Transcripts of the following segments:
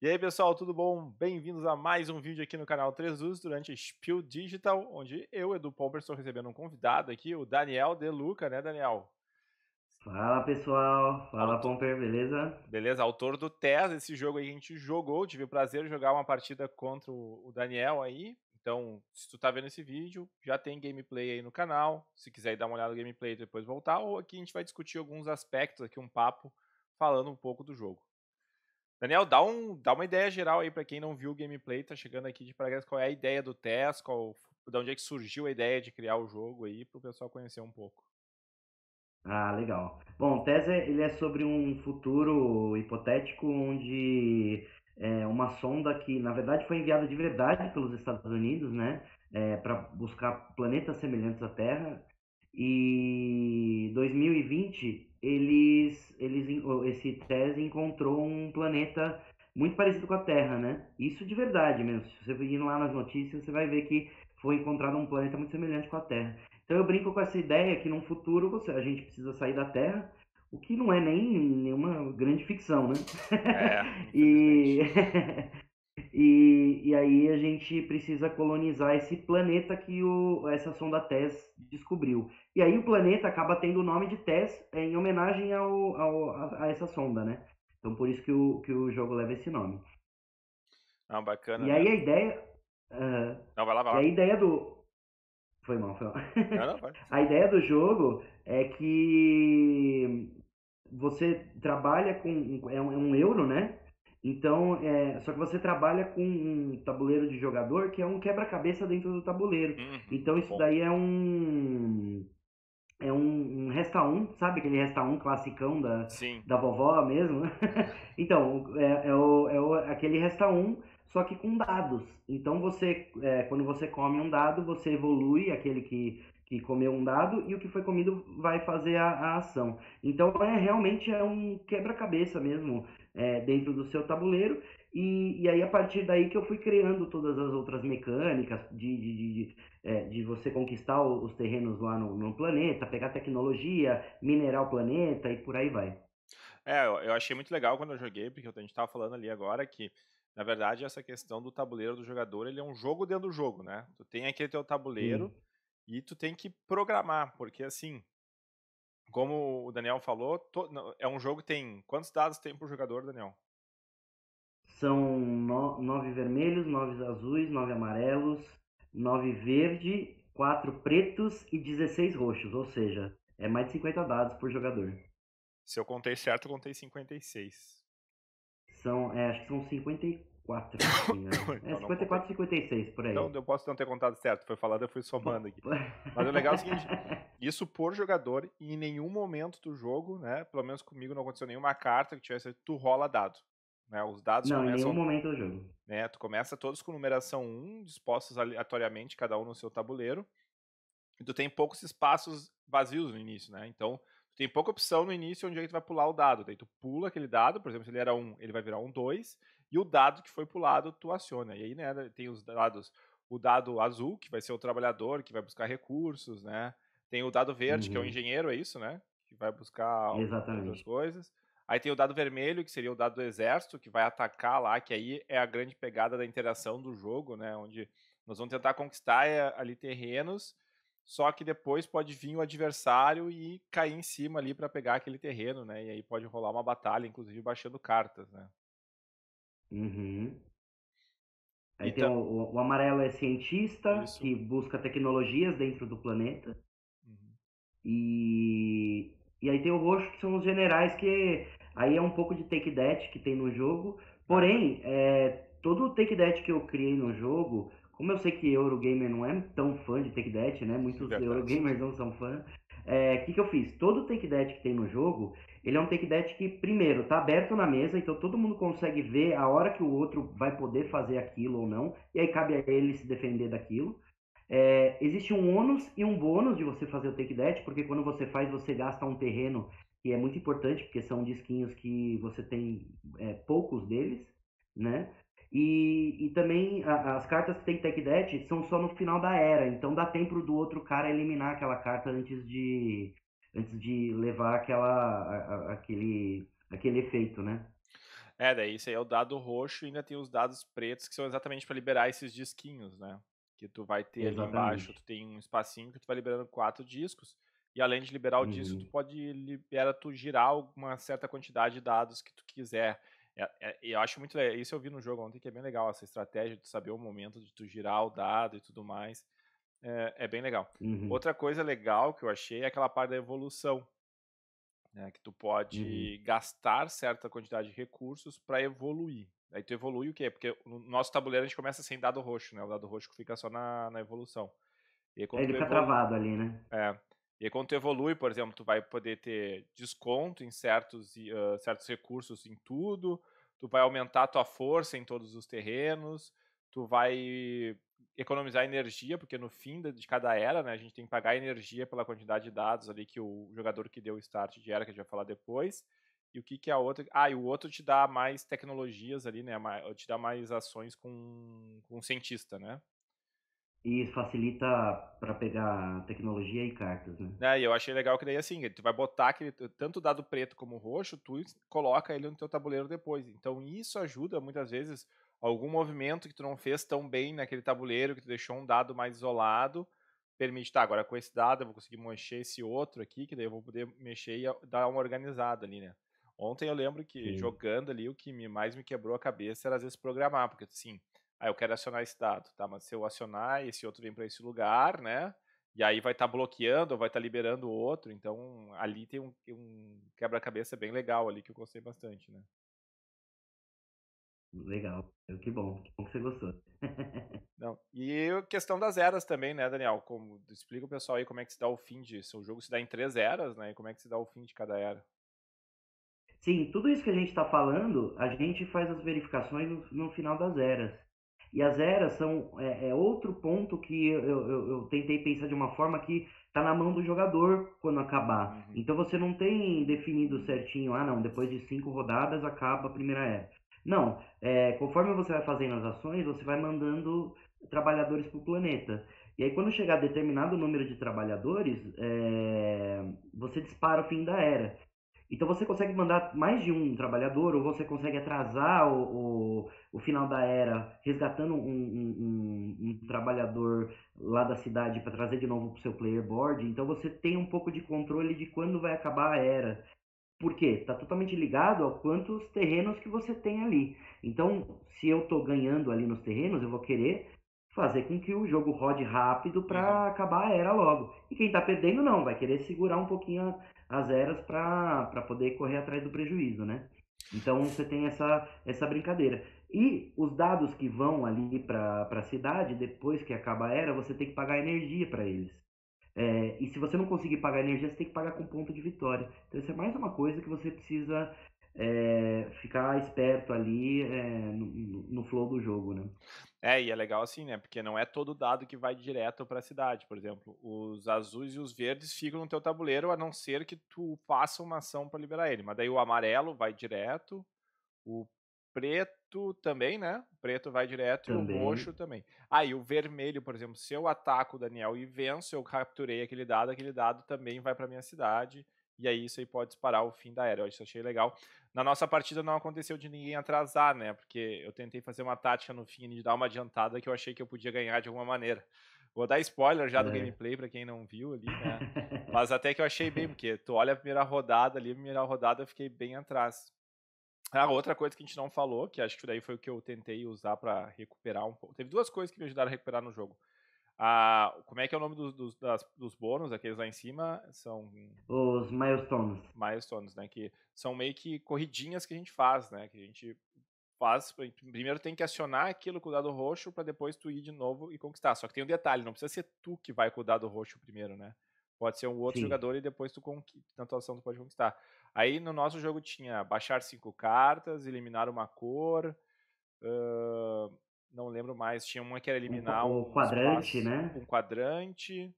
E aí pessoal, tudo bom? Bem-vindos a mais um vídeo aqui no canal 3 Usos durante Spiel Digital, onde eu, Edu Palmer, estou recebendo um convidado aqui, o Daniel De Luca, né Daniel? Fala pessoal, fala Pomper, beleza? Beleza, autor do TES, esse jogo aí que a gente jogou, tive o prazer de jogar uma partida contra o Daniel aí, então se tu tá vendo esse vídeo, já tem gameplay aí no canal, se quiser dar uma olhada no gameplay e depois voltar, ou aqui a gente vai discutir alguns aspectos, aqui um papo, falando um pouco do jogo. Daniel, dá, um, dá uma ideia geral aí para quem não viu o gameplay, tá chegando aqui de paragrafo, qual é a ideia do teste, qual, de onde é que surgiu a ideia de criar o jogo aí, para o pessoal conhecer um pouco. Ah, legal. Bom, o TES ele é sobre um futuro hipotético onde é, uma sonda que, na verdade, foi enviada de verdade pelos Estados Unidos, né, é, para buscar planetas semelhantes à Terra. E 2020 eles, eles, esse TES encontrou um planeta muito parecido com a Terra, né? Isso de verdade mesmo. Se você ir lá nas notícias, você vai ver que foi encontrado um planeta muito semelhante com a Terra. Então eu brinco com essa ideia que num futuro você, a gente precisa sair da Terra, o que não é nem nenhuma grande ficção, né? É, e, e, e aí a gente precisa colonizar esse planeta que o, essa sonda TESS descobriu. E aí o planeta acaba tendo o nome de TESS é, em homenagem ao, ao, a, a, essa sonda, né? Então por isso que o, que o jogo leva esse nome. Não, bacana. E aí né? a ideia. Uh, não, vai lá, vai lá. A ideia do. Foi mal, foi mal. Não, não, vai. a ideia do jogo é que você trabalha com. É um, é um euro, né? Então, é, só que você trabalha com um tabuleiro de jogador que é um quebra-cabeça dentro do tabuleiro. Uhum, então, isso bom. daí é um. É um, um Resta 1, sabe aquele Resta 1 classicão da, Sim. da vovó mesmo? então, é, é, o, é o, aquele Resta 1, só que com dados. Então, você, é, quando você come um dado, você evolui aquele que que comeu um dado e o que foi comido vai fazer a, a ação. Então é realmente é um quebra-cabeça mesmo é, dentro do seu tabuleiro e, e aí a partir daí que eu fui criando todas as outras mecânicas de, de, de, é, de você conquistar os terrenos lá no, no, planeta, pegar tecnologia, minerar o planeta e por aí vai. É, eu achei muito legal quando eu joguei, porque a gente estava falando ali agora que na verdade, essa questão do tabuleiro do jogador, ele é um jogo dentro do jogo, né? Tu tem aquele teu tabuleiro, Sim e tu tem que programar, porque assim, como o Daniel falou, to, é um jogo que tem. Quantos dados tem por jogador, Daniel? São no, nove vermelhos, nove azuis, nove amarelos, nove verde, quatro pretos e 16 roxos, ou seja, é mais de 50 dados por jogador. Se eu contei certo, eu contei 56. São, é, acho que são 54. 4, assim, né? É, 54, 56, por aí. Então eu posso não ter contado certo, foi falado, eu fui somando aqui. Mas o legal é o seguinte, isso por jogador, e em nenhum momento do jogo, né, pelo menos comigo não aconteceu nenhuma carta que tivesse, tu rola dado. Né, os dados não, começam, em nenhum momento do jogo. Né, tu começa todos com numeração 1, dispostos aleatoriamente, cada um no seu tabuleiro, e tu tem poucos espaços vazios no início, né, então tem pouca opção no início onde é que tu vai pular o dado, daí tu pula aquele dado, por exemplo, se ele era 1, ele vai virar um 2, e o dado que foi pulado tu aciona. E aí, né, tem os dados, o dado azul, que vai ser o trabalhador, que vai buscar recursos, né? Tem o dado verde, uhum. que é o uhum. engenheiro, é isso, né? Que vai buscar outras coisas. Aí tem o dado vermelho, que seria o dado do exército, que vai atacar lá, que aí é a grande pegada da interação do jogo, né? Onde nós vamos tentar conquistar eh, ali terrenos, só que depois pode vir o adversário e cair em cima ali para pegar aquele terreno, né? E aí pode rolar uma batalha, inclusive baixando cartas, né? Uhum. Aí Então- tem o, o amarelo é cientista, Isso. que busca tecnologias dentro do planeta. Uhum. E, e aí tem o roxo, que são os generais, que aí é um pouco de take that que tem no jogo. Porém, é, todo o take that que eu criei no jogo, como eu sei que Eurogamer não é tão fã de take that, né? Muitos Verdade. Eurogamers não são fãs. É, O que, que eu fiz? Todo take that que tem no jogo, ele é um take that que, primeiro, tá aberto na mesa, então todo mundo consegue ver a hora que o outro vai poder fazer aquilo ou não, e aí cabe a ele se defender daquilo. É, existe um ônus e um bônus de você fazer o take that, porque quando você faz, você gasta um terreno que é muito importante, porque são disquinhos que você tem é, poucos deles, né? E, e também a, as cartas que tem take that são só no final da era, então dá tempo do outro cara eliminar aquela carta antes de antes de levar aquela, a- a- aquele, aquele efeito, né? É, daí isso aí é o dado roxo e ainda tem os dados pretos que são exatamente para liberar esses disquinhos, né? Que tu vai ter ali embaixo, Exatamente. tu tem um espacinho que tu vai liberando quatro discos. E além de liberar o disco, tu Uhum. pode libera tu girar uma certa quantidade de dados que tu quiser. É, é, eu acho muito legal. Isso eu vi no jogo ontem que é bem legal, essa estratégia de saber o momento de tu girar o dado e tudo mais. É, é bem legal. Uhum. Outra coisa legal que eu achei é aquela parte da evolução né, que tu pode Uhum. gastar certa quantidade de recursos para evoluir. Aí tu evolui o quê? Porque no nosso tabuleiro a gente começa sem dado roxo, né? O dado roxo fica só na, na evolução. E aí, quando Aí ele tu fica travado ali, né? é. E aí, quando tu evolui, por exemplo, tu vai poder ter desconto em certos, ah, certos recursos em tudo, tu vai aumentar a tua força em todos os terrenos, tu vai economizar energia, porque no fim de cada era, né, a gente tem que pagar energia pela quantidade de dados ali que o jogador que deu o start de era, que a gente vai falar depois. E o que, que é a outra? Ah, e o outro te dá mais tecnologias ali, né? Te dá mais ações com, com o cientista, né? E isso facilita para pegar tecnologia e cartas, né? né? E eu achei legal que daí assim, tu vai botar aquele, tanto o dado preto como o roxo, tu coloca ele no teu tabuleiro depois. Então isso ajuda muitas vezes algum movimento que tu não fez tão bem naquele tabuleiro, que tu deixou um dado mais isolado, permite, tá, agora com esse dado eu vou conseguir mexer esse outro aqui, que daí eu vou poder mexer e dar uma organizada ali, né? Ontem eu lembro que Sim. jogando ali, o que mais me quebrou a cabeça era às vezes programar, porque assim, ah, eu quero acionar esse dado, tá? Mas se eu acionar, esse outro vem para esse lugar, né? E aí vai estar bloqueando ou vai estar liberando o outro. Então ali tem um, um quebra-cabeça bem legal ali que eu gostei bastante, né? Legal. Que bom. Que bom que você gostou. Não. E a questão das eras também, né, Daniel? Como, explica o pessoal aí como é que se dá o fim disso. O jogo se dá em três eras, né? E como é que se dá o fim de cada era. Sim, tudo isso que a gente está falando, a gente faz as verificações no, no final das eras. E as eras são é, é outro ponto que eu, eu, eu tentei pensar de uma forma que está na mão do jogador quando acabar. Uhum. Então você não tem definido certinho, ah não, depois de cinco rodadas acaba a primeira era. Não, é, conforme você vai fazendo as ações, você vai mandando trabalhadores para o planeta. E aí quando chegar a determinado número de trabalhadores, é, você dispara o fim da era. Então você consegue mandar mais de um trabalhador, ou você consegue atrasar o, o, o final da era, resgatando um, um, um, um trabalhador lá da cidade para trazer de novo para o seu player board. Então você tem um pouco de controle de quando vai acabar a era. Por quê? Está totalmente ligado a quantos terrenos que você tem ali. Então, se eu estou ganhando ali nos terrenos, eu vou querer fazer com que o jogo rode rápido para Uhum. acabar a era logo. E quem está perdendo não, vai querer segurar um pouquinho as eras para poder correr atrás do prejuízo, né? Então você tem essa, essa brincadeira. E os dados que vão ali para a cidade, depois que acaba a era, você tem que pagar energia para eles. É, e se você não conseguir pagar energia, você tem que pagar com ponto de vitória. Então isso é mais uma coisa que você precisa é, ficar esperto ali é, no, no flow do jogo, né? É, e é legal assim, né? Porque não é todo dado que vai direto para a cidade. Por exemplo, os azuis e os verdes ficam no teu tabuleiro, a não ser que tu faça uma ação para liberar ele. Mas daí o amarelo vai direto, o preto também, né? O preto vai direto Também. e o roxo também. Ah, e o vermelho, por exemplo, se eu ataco o Daniel e venço, eu capturei aquele dado, aquele dado também vai para minha cidade. E aí isso aí pode disparar o fim da era. Eu achei legal. Na nossa partida não aconteceu de ninguém atrasar, né? Porque eu tentei fazer uma tática no fim de dar uma adiantada que eu achei que eu podia ganhar de alguma maneira. Vou dar spoiler já do É. gameplay para quem não viu ali, né? Mas até que eu achei bem, porque tu olha a primeira rodada ali, a primeira rodada eu fiquei bem atrás. Ah, outra coisa que a gente não falou, que acho que daí foi o que eu tentei usar para recuperar um pouco. Teve duas coisas que me ajudaram a recuperar no jogo. Ah, como é que é o nome dos, dos, das- dos bônus, aqueles lá em cima? São Os milestones. milestones, né? Que são meio que corridinhas que a gente faz, né? Que a gente faz. Primeiro tem que acionar aquilo com o dado roxo para depois tu ir de novo e conquistar. Só que tem um detalhe, não precisa ser tu que vai com o dado roxo primeiro, né? Pode ser um outro Sim. jogador e depois tu conquista. Na tua ação tu pode conquistar. Aí no nosso jogo tinha baixar cinco cartas, eliminar uma cor. ah, não lembro mais. Tinha uma que era eliminar o um quadrante, espaço- né? Um quadrante.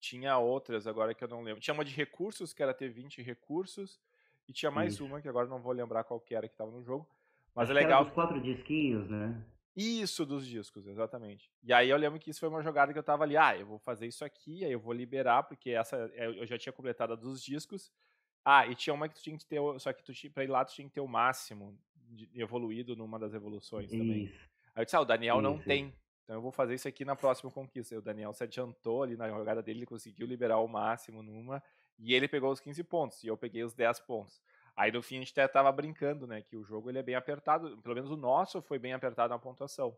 Tinha outras agora que eu não lembro. Tinha uma de recursos, que era ter 20 recursos. E tinha mais Isso. uma, que agora eu não vou lembrar qual que era que estava no jogo. Mas Acho é que era legal. dos quatro disquinhos, né? Isso, dos discos, exatamente. E aí eu lembro que isso foi uma jogada que eu tava ali, ah, eu vou fazer isso aqui, aí eu vou liberar, porque essa é, eu já tinha completado a dos discos. Ah, e tinha uma que tu tinha que ter, só que tu pra ir lá tu tinha que ter o máximo evoluído numa das evoluções também. Isso. Aí eu disse, ah, o Daniel isso, não tem. Então eu vou fazer isso aqui na próxima conquista. E o Daniel se adiantou ali na jogada dele, ele conseguiu liberar o máximo numa, e ele pegou os 15 pontos, e eu peguei os 10 pontos. Aí no fim a gente até tava brincando, né, que o jogo ele é bem apertado, pelo menos o nosso foi bem apertado na pontuação.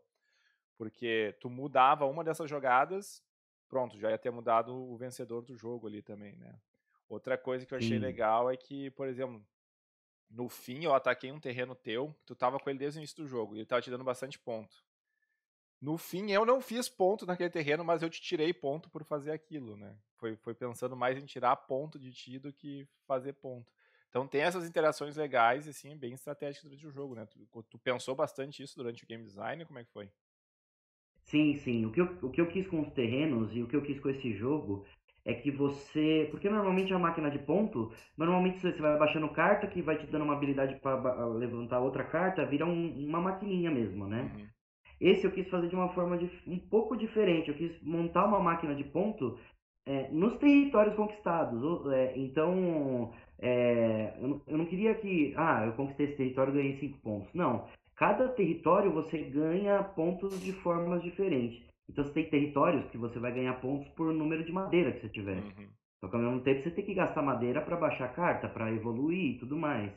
Porque tu mudava uma dessas jogadas, pronto, já ia ter mudado o vencedor do jogo ali também, né? Outra coisa que eu achei Sim. legal é que, por exemplo, no fim eu ataquei um terreno teu, tu tava com ele desde o início do jogo, e ele tava te dando bastante ponto. No fim, eu não fiz ponto naquele terreno, mas eu te tirei ponto por fazer aquilo, né? Foi, foi pensando mais em tirar ponto de ti do que fazer ponto. Então tem essas interações legais e assim, bem estratégicas durante o jogo, né? Tu, tu, pensou bastante isso durante o game design, como é que foi? Sim, sim. O que, eu, o que eu quis com os terrenos e o que eu quis com esse jogo é que você. Porque normalmente a máquina de ponto, normalmente você vai baixando carta que vai te dando uma habilidade para levantar outra carta, vira um, uma maquininha mesmo, né? Uhum. Esse eu quis fazer de uma forma de, um pouco diferente. Eu quis montar uma máquina de ponto é, nos territórios conquistados. É, então, é, eu, não, eu, não, queria que, ah, eu conquistei esse território e ganhei 5 pontos. Não. Cada território você ganha pontos de fórmulas diferentes. Então você tem territórios que você vai ganhar pontos por número de madeira que você tiver. Uhum. Só que ao mesmo tempo você tem que gastar madeira para baixar a carta, para evoluir e tudo mais.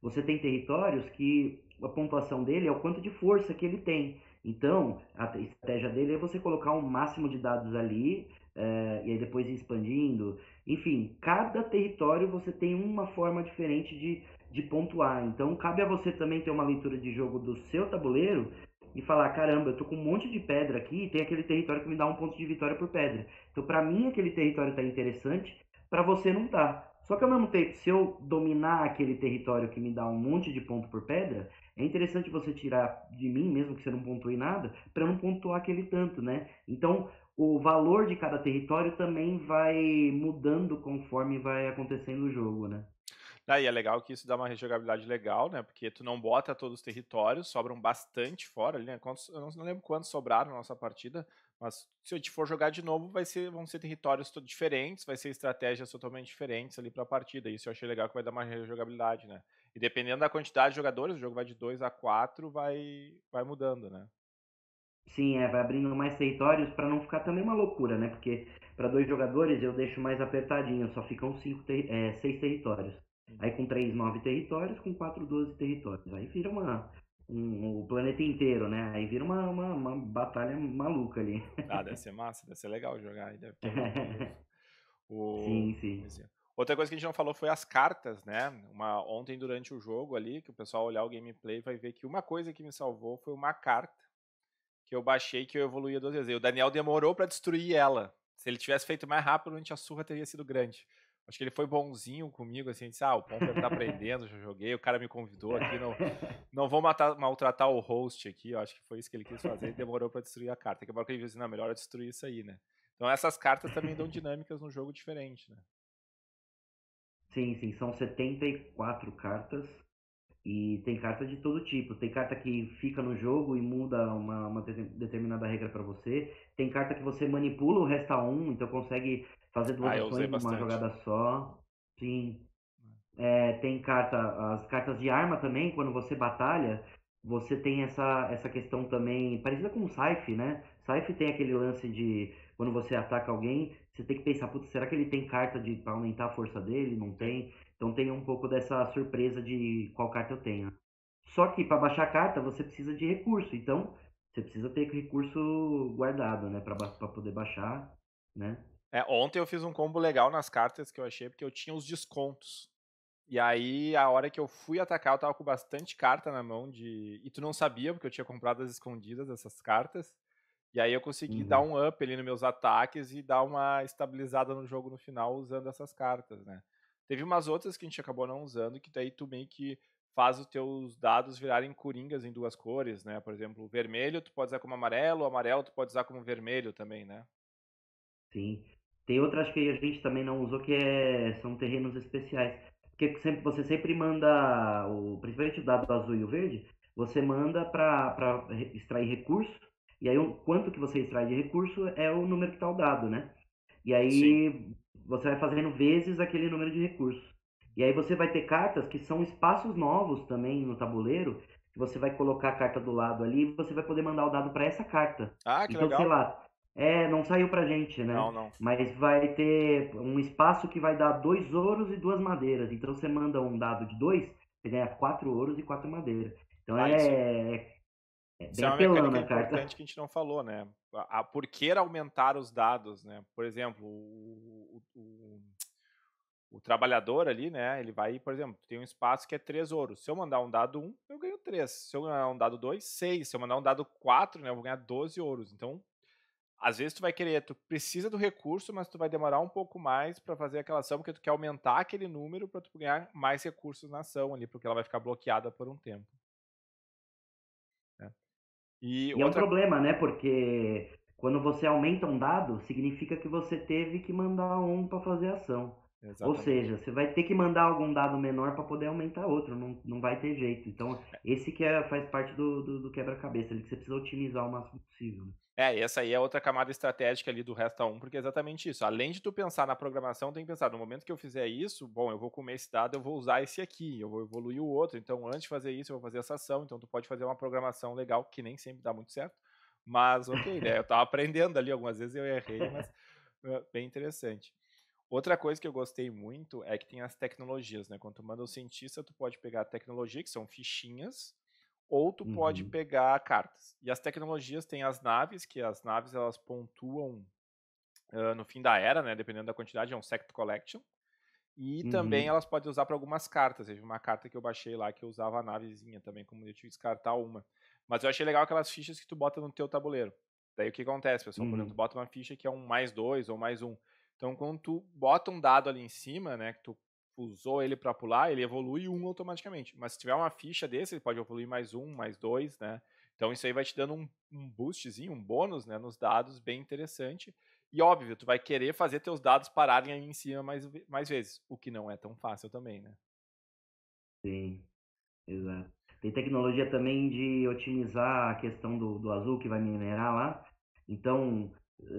Você tem territórios que a pontuação dele é o quanto de força que ele tem. Então, a estratégia dele é você colocar um máximo de dados ali é, e aí depois ir expandindo. Enfim, cada território você tem uma forma diferente de, de pontuar. Então, cabe a você também ter uma leitura de jogo do seu tabuleiro e falar: caramba, eu tô com um monte de pedra aqui e tem aquele território que me dá um ponto de vitória por pedra. Então, para mim, aquele território tá interessante, para você não tá. Só que ao mesmo tempo, se eu dominar aquele território que me dá um monte de ponto por pedra, é interessante você tirar de mim, mesmo que você não pontue nada, para não pontuar aquele tanto, né? Então, o valor de cada território também vai mudando conforme vai acontecendo o jogo, né? E é legal que isso dá uma rejogabilidade legal, né? Porque tu não bota todos os territórios, sobram bastante fora ali, né? Quantos, eu não lembro quantos sobraram na nossa partida, mas se a gente for jogar de novo, vai ser, vão ser territórios diferentes, vai ser estratégias totalmente diferentes ali para a partida. Isso eu achei legal que vai dar uma rejogabilidade, né? E dependendo da quantidade de jogadores, o jogo vai de 2 a 4, vai, vai mudando, né? Sim, é, vai abrindo mais territórios para não ficar também uma loucura, né? Porque para dois jogadores eu deixo mais apertadinho, só ficam cinco é, seis territórios. Aí com três, nove territórios, com quatro, doze territórios. Aí vira uma, um, o planeta inteiro, né? Aí vira uma, uma, uma, batalha maluca ali. Ah, deve ser massa, deve ser legal jogar. Aí deve ter o... Sim, sim. Outra coisa que a gente não falou foi as cartas, né? Uma, ontem durante o jogo ali, que o pessoal olhar o gameplay vai ver que uma coisa que me salvou foi uma carta que eu baixei que eu evoluía duas vezes. E o Daniel demorou para destruir ela. Se ele tivesse feito mais rápido, a surra teria sido grande. Acho que ele foi bonzinho comigo, assim, disse, ah, o Pomper tá aprendendo, já joguei, o cara me convidou aqui, não, não vou matar, maltratar o host aqui, eu acho que foi isso que ele quis fazer e demorou para destruir a carta. Que agora que ele disse, não, melhor é destruir isso aí, né? Então essas cartas também dão dinâmicas no jogo diferente, né? Sim, sim, são 74 cartas e tem carta de todo tipo. Tem carta que fica no jogo e muda uma, uma determinada regra para você. Tem carta que você manipula o resta um, então consegue fazer duas ah, ações numa jogada só. Sim. É, tem carta, as cartas de arma também, quando você batalha, você tem essa, essa questão também, parecida com o Scythe, né? Scythe tem aquele lance de quando você ataca alguém, você tem que pensar, putz, será que ele tem carta de para aumentar a força dele? Não tem. Então tem um pouco dessa surpresa de qual carta eu tenho. Só que para baixar a carta você precisa de recurso, então você precisa ter recurso guardado, né, para poder baixar, né? É, ontem eu fiz um combo legal nas cartas que eu achei porque eu tinha os descontos. E aí, a hora que eu fui atacar, eu tava com bastante carta na mão de. E tu não sabia, porque eu tinha comprado as escondidas essas cartas. E aí eu consegui uhum. dar um up ali nos meus ataques e dar uma estabilizada no jogo no final usando essas cartas, né? Teve umas outras que a gente acabou não usando, que daí tu meio que faz os teus dados virarem coringas em duas cores, né? Por exemplo, vermelho tu pode usar como amarelo, amarelo tu pode usar como vermelho também, né? Sim. Tem outras que a gente também não usou que é... são terrenos especiais. Porque sempre, você sempre manda, o, principalmente o dado azul e o verde, você manda para extrair recurso, e aí o quanto que você extrai de recurso é o número que está o dado, né? E aí Sim. você vai fazendo vezes aquele número de recursos. E aí você vai ter cartas que são espaços novos também no tabuleiro, que você vai colocar a carta do lado ali e você vai poder mandar o dado para essa carta. Ah, que então, legal. sei lá, é, não saiu pra gente, né? Não, não. Mas vai ter um espaço que vai dar dois ouros e duas madeiras. Então você manda um dado de dois, você ganha quatro ouros e quatro madeiras. Então ah, é, isso... é, é bem é apelando a carta. importante que a gente não falou, né? A, por que aumentar os dados, né? Por exemplo, o, o, o, trabalhador ali, né? Ele vai, por exemplo, tem um espaço que é três ouros. Se eu mandar um dado um, eu ganho três. Se eu mandar um dado dois, seis. Se eu mandar um dado quatro, né? Eu vou ganhar 12 ouros. Então, às vezes tu vai querer, tu precisa do recurso, mas tu vai demorar um pouco mais para fazer aquela ação, porque tu quer aumentar aquele número para tu ganhar mais recursos na ação ali, porque ela vai ficar bloqueada por um tempo. E, e outra... é um problema, né? Porque quando você aumenta um dado, significa que você teve que mandar um para fazer ação. Exatamente. Ou seja, você vai ter que mandar algum dado menor para poder aumentar outro, não, não vai ter jeito. Então, esse que é, faz parte do, do, do quebra-cabeça, que você precisa otimizar o máximo possível. Né? É, e essa aí é outra camada estratégica ali do Resta 1, porque é exatamente isso. Além de tu pensar na programação, tem que pensar, no momento que eu fizer isso, bom, eu vou comer esse dado, eu vou usar esse aqui, eu vou evoluir o outro, então antes de fazer isso, eu vou fazer essa ação, então tu pode fazer uma programação legal, que nem sempre dá muito certo, mas ok, né, eu tava aprendendo ali, algumas vezes eu errei, mas é bem interessante. Outra coisa que eu gostei muito é que tem as tecnologias, né? Quando tu manda o um cientista, tu pode pegar a tecnologia, que são fichinhas, ou tu uhum. pode pegar cartas. E as tecnologias têm as naves, que as naves elas pontuam uh, no fim da era, né? Dependendo da quantidade, é um Sect Collection. E uhum. também elas podem usar para algumas cartas. Teve uma carta que eu baixei lá que eu usava a navezinha também, como eu tive que descartar uma. Mas eu achei legal aquelas fichas que tu bota no teu tabuleiro. Daí o que acontece, pessoal? Uhum. Por exemplo, tu bota uma ficha que é um mais dois ou mais um. Então, quando tu bota um dado ali em cima, né, que tu usou ele para pular, ele evolui um automaticamente. Mas se tiver uma ficha desse, ele pode evoluir mais um, mais dois, né? Então isso aí vai te dando um, um boostzinho, um bônus, né, nos dados, bem interessante. E óbvio, tu vai querer fazer teus dados pararem aí em cima mais, mais vezes, o que não é tão fácil também, né? Sim, exato. Tem tecnologia também de otimizar a questão do, do azul que vai minerar lá. Então,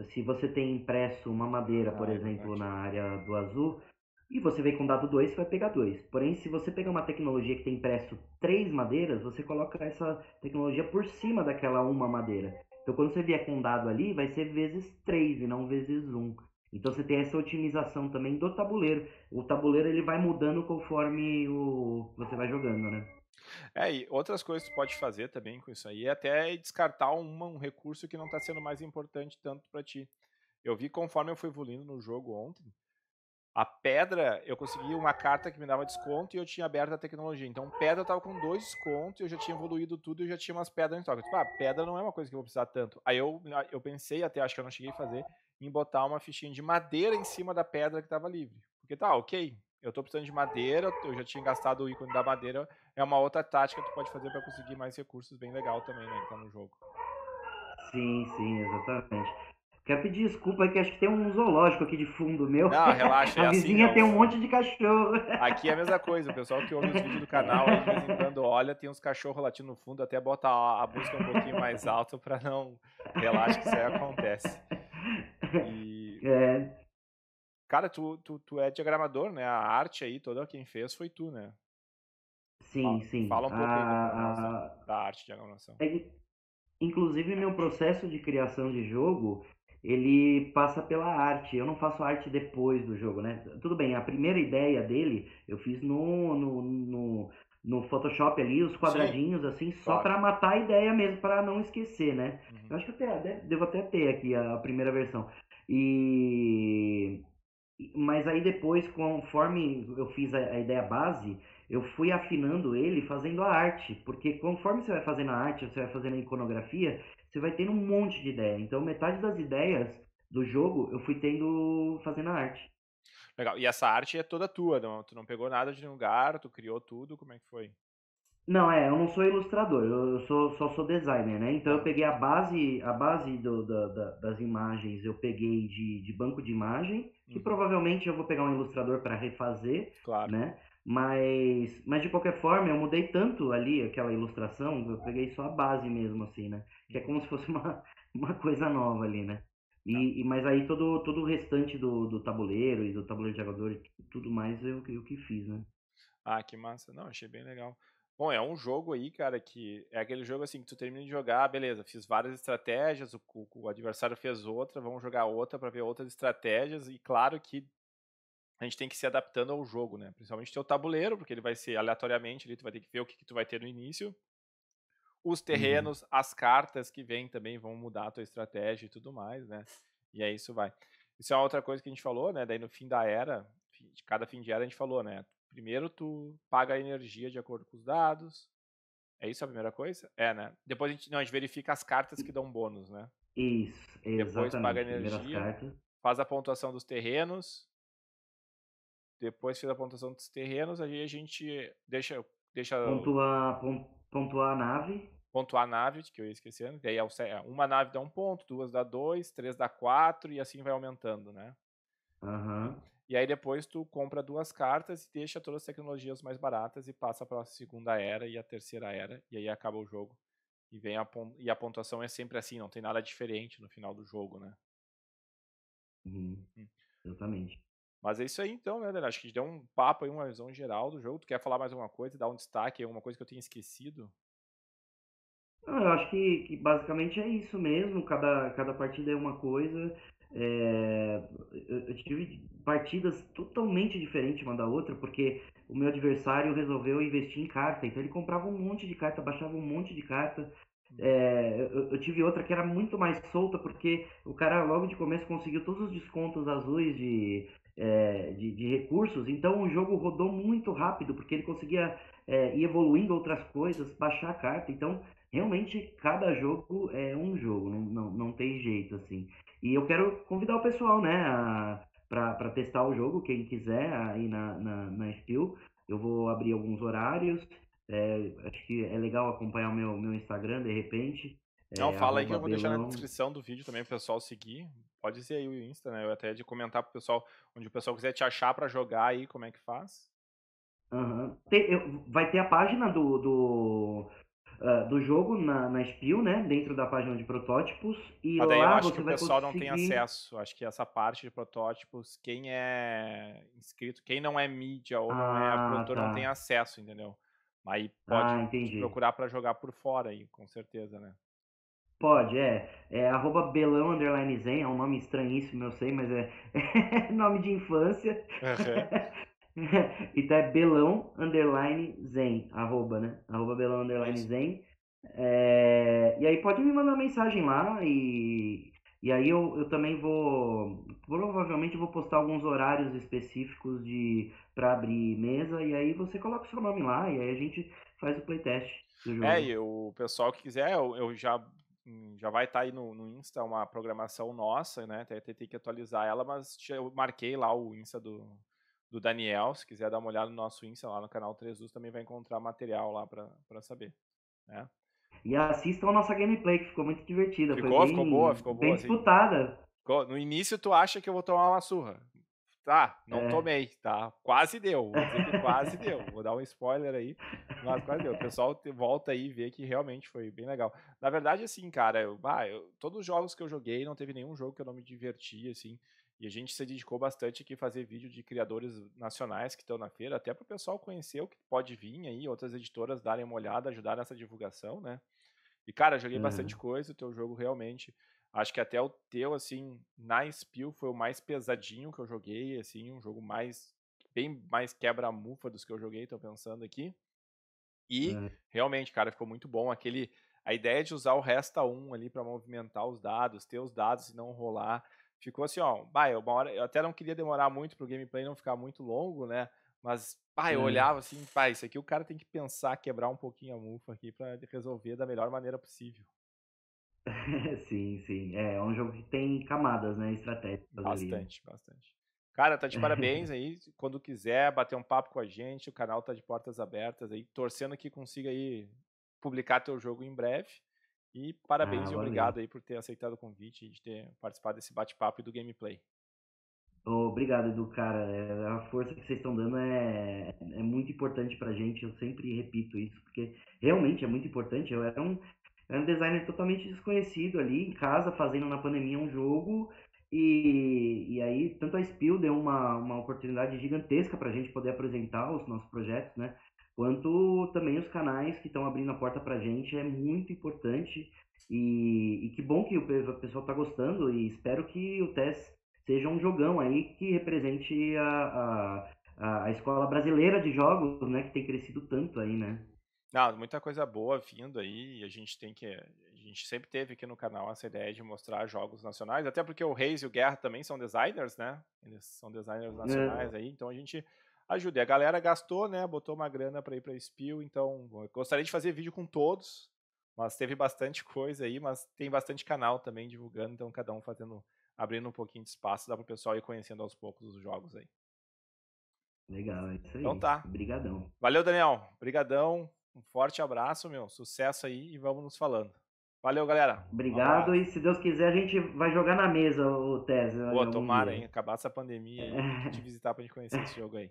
se você tem impresso uma madeira, por ah, exemplo, na área do azul, e você vem com dado 2, você vai pegar 2. Porém, se você pegar uma tecnologia que tem impresso 3 madeiras, você coloca essa tecnologia por cima daquela uma madeira. Então, quando você vier com um dado ali, vai ser vezes 3 e não vezes 1. Então, você tem essa otimização também do tabuleiro. O tabuleiro ele vai mudando conforme o... você vai jogando, né? É, e outras coisas que tu pode fazer também com isso aí é até descartar uma, um recurso que não está sendo mais importante tanto para ti. Eu vi conforme eu fui evoluindo no jogo ontem, a pedra, eu consegui uma carta que me dava desconto e eu tinha aberto a tecnologia. Então, pedra eu tava com dois descontos, eu já tinha evoluído tudo e já tinha umas pedras em troca. Tipo, ah, pedra não é uma coisa que eu vou precisar tanto. Aí eu, eu pensei, até acho que eu não cheguei a fazer, em botar uma fichinha de madeira em cima da pedra que tava livre. Porque tá, ok, eu tô precisando de madeira, eu já tinha gastado o ícone da madeira, é uma outra tática que tu pode fazer para conseguir mais recursos bem legal também, né, que tá no jogo. Sim, sim, exatamente. Quero pedir desculpa que acho que tem um zoológico aqui de fundo meu. Não, relaxa. É a assim, vizinha assim, tem um monte de cachorro. Aqui é a mesma coisa. O pessoal que ouve os vídeos do canal, de vez em quando olha, tem uns cachorros latindo no fundo, até bota a, busca um pouquinho mais alta para não. Relaxa que isso aí acontece. E... É. Cara, tu, tu, tu é diagramador, né? A arte aí, toda quem fez foi tu, né? Sim, fala, sim. Fala um pouco a, aí da, arte de diagramação. É, inclusive, meu processo de criação de jogo, ele passa pela arte. Eu não faço arte depois do jogo, né? Tudo bem, a primeira ideia dele eu fiz no, no, no, no Photoshop ali, os quadradinhos, Sim, assim, só claro. para matar a ideia mesmo, para não esquecer, né? Uhum. Eu acho que eu até, devo até ter aqui a primeira versão. E mas aí depois, conforme eu fiz a, a, ideia base, eu fui afinando ele fazendo a arte, porque conforme você vai fazendo a arte, você vai fazendo a iconografia, você vai tendo um monte de ideia. Então metade das ideias do jogo eu fui tendo fazendo a arte. Legal. E essa arte é toda tua, não? Tu não pegou nada de lugar, tu criou tudo, como é que foi? Não, é, eu não sou ilustrador, eu sou, só sou designer, né? Então eu tá. peguei a base, a base do, da, da, das imagens, eu peguei de, de banco de imagem, que uhum. provavelmente eu vou pegar um ilustrador para refazer, claro. né? Mas, mas de qualquer forma, eu mudei tanto ali aquela ilustração, eu peguei só a base mesmo, assim, né? Que é como se fosse uma, uma coisa nova ali, né? E, e mas aí todo, todo o restante do, do tabuleiro e do tabuleiro de jogador e tudo mais eu, eu que fiz, né? Ah, que massa. Não, achei bem legal. Bom, é um jogo aí, cara, que é aquele jogo assim que tu termina de jogar, beleza, fiz várias estratégias, o, o, adversário fez outra, vamos jogar outra para ver outras estratégias, e claro que a gente tem que se adaptando ao jogo, né? Principalmente teu tabuleiro, porque ele vai ser aleatoriamente, ali tu vai ter que ver o que, que tu vai ter no início. Os uhum. terrenos, uhum. as cartas que vêm também vão mudar a tua estratégia e tudo mais, né? E aí isso vai. Isso é uma outra coisa que a gente falou, né? Daí no fim da era, de cada fim de era a gente falou, né? Primeiro tu paga a energia de acordo com os dados. É isso a primeira coisa? É, né? Depois a gente, não, a gente verifica as cartas que dão bônus, né? Isso, exatamente. Depois paga a energia, faz a pontuação dos terrenos, depois fez a pontuação dos terrenos, aí a gente deixa. deixa pontuar, pontuar a nave. Pontuar a nave, que eu ia esquecendo. Daí é, é uma nave dá um ponto, duas dá dois, três dá quatro, e assim vai aumentando, né? Uhum. E aí depois tu compra duas cartas e deixa todas as tecnologias mais baratas e passa para a segunda era e a terceira era, e aí acaba o jogo. E, vem a, e a pontuação é sempre assim, não tem nada diferente no final do jogo, né? Uhum. Hum. Exatamente. Mas é isso aí então, né, Daniel? Acho que a gente deu um papo aí, uma visão geral do jogo. Tu quer falar mais alguma coisa, dar um destaque, alguma coisa que eu tenha esquecido? Não, eu acho que, que basicamente é isso mesmo. Cada, cada partida é uma coisa. É, eu, tive partidas totalmente diferentes uma da outra, porque o meu adversário resolveu investir em carta. Então ele comprava um monte de carta, baixava um monte de carta. É, eu, eu, tive outra que era muito mais solta, porque o cara logo de começo conseguiu todos os descontos azuis de é, de, de, recursos, então o jogo rodou muito rápido, porque ele conseguia é, ir evoluindo outras coisas, baixar a carta, então realmente cada jogo é um jogo, não, não, não tem jeito assim. E eu quero convidar o pessoal, né, para testar o jogo, quem quiser aí na, na, na Spiel, eu vou abrir alguns horários, é, acho que é legal acompanhar o meu, meu Instagram de repente. Não, é, fala aí que eu vou deixar na descrição do vídeo também pro pessoal seguir. Pode ser aí o Insta, né? Eu até de comentar pro pessoal, onde o pessoal quiser te achar para jogar aí, como é que faz. Uhum. Tem, eu, vai ter a página do, do, uh, do jogo na, na Spiel, né? Dentro da página de protótipos. E Mas daí lá eu acho que o pessoal conseguir... não tem acesso. Acho que essa parte de protótipos, quem é inscrito, quem não é mídia ou ah, não é ah, produtor, tá. não tem acesso, entendeu? Aí pode ah, procurar para jogar por fora aí, com certeza, né? Pode, é. É arroba belão underline zen, é um nome estranhíssimo, eu sei, mas é, é nome de infância. Uhum. então é belão underline zen, arroba, né? Arroba belão underline zen. É, e aí pode me mandar mensagem lá e, e aí eu, eu também vou, provavelmente vou postar alguns horários específicos de para abrir mesa e aí você coloca o seu nome lá e aí a gente faz o playtest do jogo. É, e o pessoal que quiser, eu, eu já Hum, já vai estar tá aí no, no, Insta uma programação nossa, né? Até tem que atualizar ela, mas eu marquei lá o Insta do, do Daniel. Se quiser dar uma olhada no nosso Insta lá no canal 3 Us, também vai encontrar material lá para saber. Né? E assistam a nossa gameplay, que ficou muito divertida. Ficou, bem, ficou boa, ficou boa. Bem disputada. Assim. No início tu acha que eu vou tomar uma surra. Tá, não é. tomei, tá? Quase deu. Vou dizer que quase deu. Vou dar um spoiler aí, mas quase deu. O pessoal volta aí e vê que realmente foi bem legal. Na verdade, assim, cara, eu, ah, eu, todos os jogos que eu joguei, não teve nenhum jogo que eu não me diverti, assim. E a gente se dedicou bastante aqui a fazer vídeo de criadores nacionais que estão na feira, até para o pessoal conhecer o que pode vir aí, outras editoras darem uma olhada, ajudar nessa divulgação, né? E, cara, joguei uhum. bastante coisa, o teu jogo realmente Acho que até o teu, assim, na Spiel foi o mais pesadinho que eu joguei, assim, um jogo mais, bem mais quebra-mufa dos que eu joguei, tô pensando aqui. E, é. realmente, cara, ficou muito bom. Aquele, a ideia de usar o Resta 1 ali para movimentar os dados, ter os dados e não rolar, ficou assim, ó, eu, uma hora, eu até não queria demorar muito pro gameplay não ficar muito longo, né? Mas, pá, eu é. olhava assim, pá, isso aqui o cara tem que pensar, quebrar um pouquinho a mufa aqui para resolver da melhor maneira possível. sim, sim. É, é um jogo que tem camadas, né? Estratégicas. Bastante, ali. bastante. Cara, tá de parabéns aí. Quando quiser bater um papo com a gente, o canal tá de portas abertas aí, torcendo que consiga aí publicar teu jogo em breve. E parabéns ah, e obrigado aí por ter aceitado o convite e de ter participado desse bate-papo e do gameplay. Obrigado, Edu, cara. É, a força que vocês estão dando é, é muito importante pra gente. Eu sempre repito isso, porque realmente é muito importante. Eu era um, era um designer totalmente desconhecido ali em casa, fazendo na pandemia um jogo. E, e aí, tanto a Spill deu uma, uma oportunidade gigantesca para a gente poder apresentar os nossos projetos, né? Quanto também os canais que estão abrindo a porta para a gente é muito importante. E, e que bom que o pessoal está gostando. E espero que o TES seja um jogão aí que represente a, a, a escola brasileira de jogos, né? Que tem crescido tanto aí, né? Não, muita coisa boa vindo aí, e a gente tem que. A gente sempre teve aqui no canal essa ideia de mostrar jogos nacionais, até porque o Reis e o Guerra também são designers, né? Eles são designers nacionais é. aí, então a gente ajuda. E a galera gastou, né? Botou uma grana para ir para Spill, então gostaria de fazer vídeo com todos, mas teve bastante coisa aí, mas tem bastante canal também divulgando, então cada um fazendo abrindo um pouquinho de espaço, dá para o pessoal ir conhecendo aos poucos os jogos aí. Legal, é isso aí. Então tá. Obrigadão. Valeu, Daniel. Obrigadão. Um forte abraço, meu. Sucesso aí e vamos nos falando. Valeu, galera. Obrigado. E se Deus quiser, a gente vai jogar na mesa o Tese. Pô, tomara, hein? Acabar essa pandemia e te visitar pra gente conhecer esse jogo aí.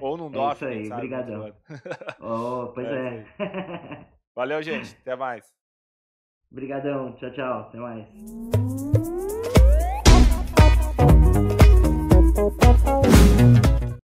Ou num DOF, é isso aí, obrigadão. oh, pois é. é. Valeu, gente. Até mais. Obrigadão. Tchau, tchau. Até mais.